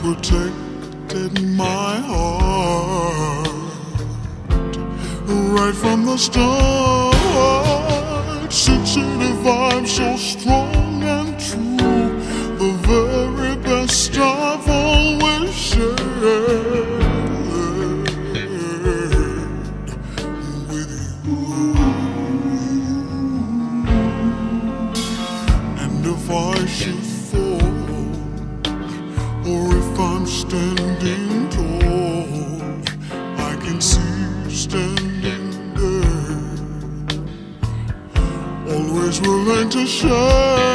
protected my heart right from the start. Sensitive, I'm so strong and true. The very best I've always shared with you. And if I should fall or if I'm standing tall. I can see you standing there. Always willing to shine.